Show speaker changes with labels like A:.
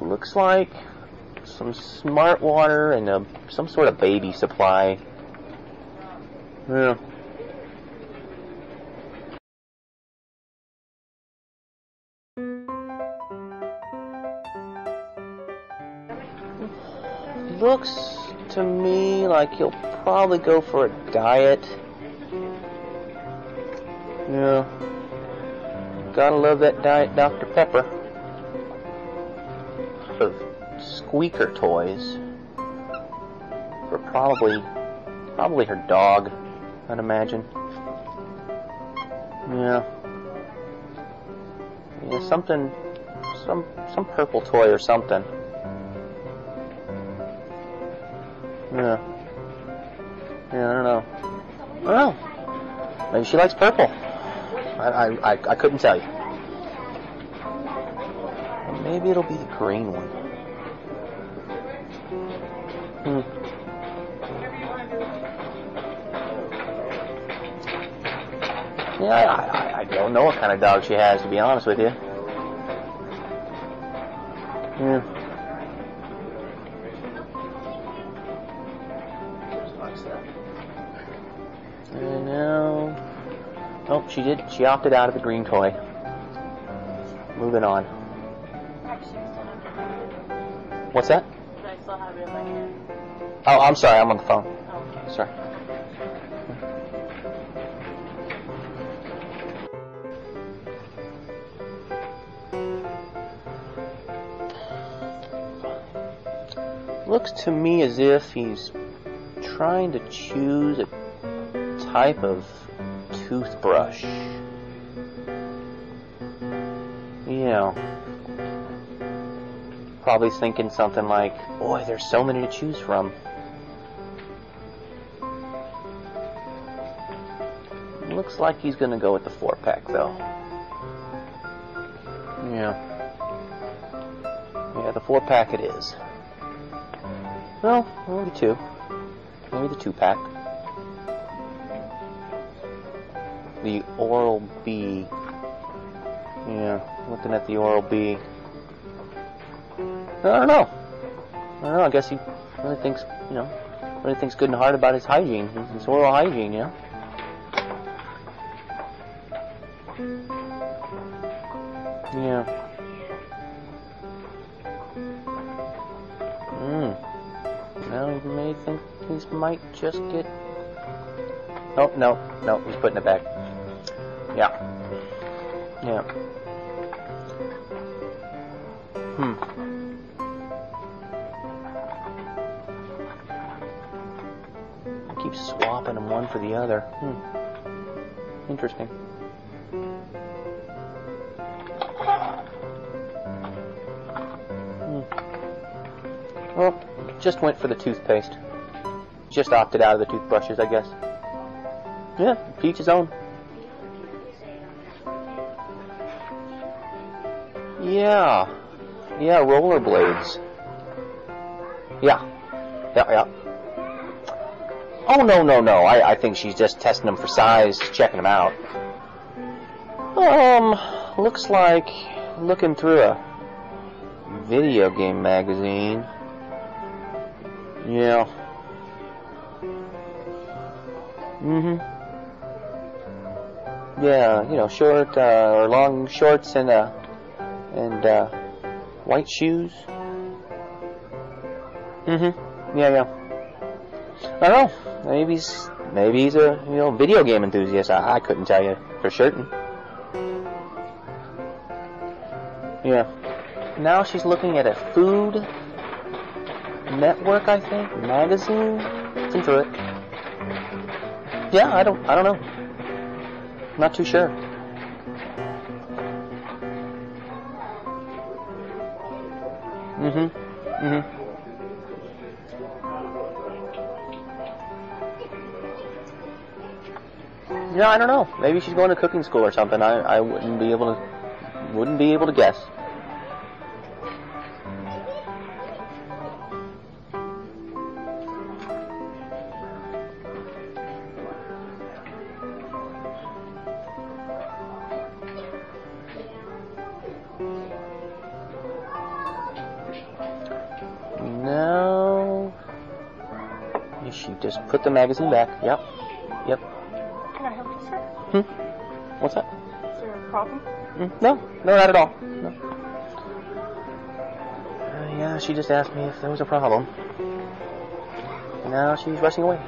A: looks like some smart water and a, some sort of baby supply. Yeah. Looks to me like he'll probably go for a diet. Yeah. Gotta love that diet Dr. Pepper. Of squeaker toys. For probably probably her dog, I'd imagine. Yeah. Yeah, something some some purple toy or something. Yeah. Yeah, I don't know. I don't know. Maybe she likes purple. I, I, I, I couldn't tell you. Maybe it'll be the green one. Hmm. Yeah, I, I, I don't know what kind of dog she has, to be honest with you. Yeah. Now, oh, she did. She opted out of the green toy. Moving on. What's that?
B: I still have it in my hand.
A: Oh, I'm sorry. I'm on the phone.
B: Oh, okay.
A: Sorry. Looks to me as if he's trying to choose a type of toothbrush. Yeah. Probably thinking something like, boy, there's so many to choose from. Looks like he's gonna go with the four pack though. Yeah. Yeah, the four pack it is. Well, maybe two. Maybe the two pack. The Oral B. Yeah, looking at the Oral B. I don't know. I don't know. I guess he really thinks, you know, really thinks good and hard about his hygiene, his, his oral hygiene, you know. Yeah. Hmm. Well, you may think he might just get. Oh no, no, he's putting it back. Yeah. Yeah. Hmm. Keep swapping them one for the other. Hmm. Interesting. Hmm. Well, just went for the toothpaste. Just opted out of the toothbrushes, I guess. Yeah, Peach is own. Yeah. Yeah, rollerblades. Yeah. Yeah, yeah. Oh, no, no, no. I, I think she's just testing them for size, checking them out. Um, looks like looking through a video game magazine. Yeah. Mm-hmm. Yeah, you know, short uh, or long shorts and uh, and uh, white shoes. Mm-hmm. Yeah, yeah. I don't know. Maybe he's maybe he's a you know video game enthusiast. I, I couldn't tell you for certain. Yeah. Now she's looking at a food network, I think, magazine. Looking through it. Yeah, I don't I don't know. Not too sure. Mm-hmm. Mm-hmm. You know, I don't know. Maybe she's going to cooking school or something. I, I wouldn't be able to wouldn't be able to guess. No. She just put the magazine back. Yep.
B: Can I help you, sir?
A: Hmm? What's that?
B: Is there a problem?
A: Mm, no, no, not at all. No. Uh, yeah, she just asked me if there was a problem. And now she's rushing away.